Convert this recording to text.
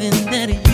nothing that he